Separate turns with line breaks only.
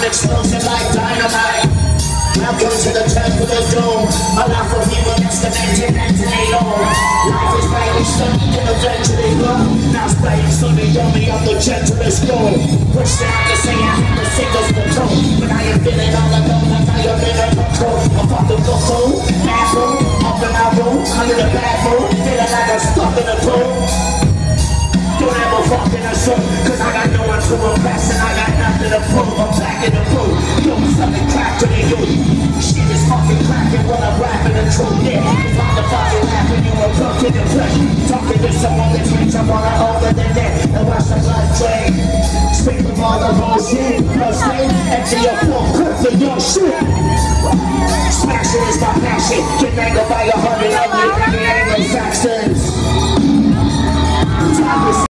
I'm explosive like dynamite. Welcome to the temple of doom. A life of evil estimated mentally low. Life is brightly sunny and eventually glow. Now brightly sunny, yummy, I'm the gentlest glow. Push down to say I have the singer's control. But I am feeling all alone like I am in a control. I'm fucking the fool, asshole. Up in my room, under the bathroom. Feeling like I'm stuck in a pool. Don't ever fuck in a suit, cause I got no one to impress and I got nothing to prove. Pretty good. Shit is fucking clapping when I'm rapping the truth. Yeah, if I'm the fucking laughing. You will come to the flesh. Talking to someone that's rich. I wanna older than that. And watch the blood drain. Speak of all the bullshit. Blood stain. Empty your full clip for your shit. Smashing is my passion. Get mangled by a hundred.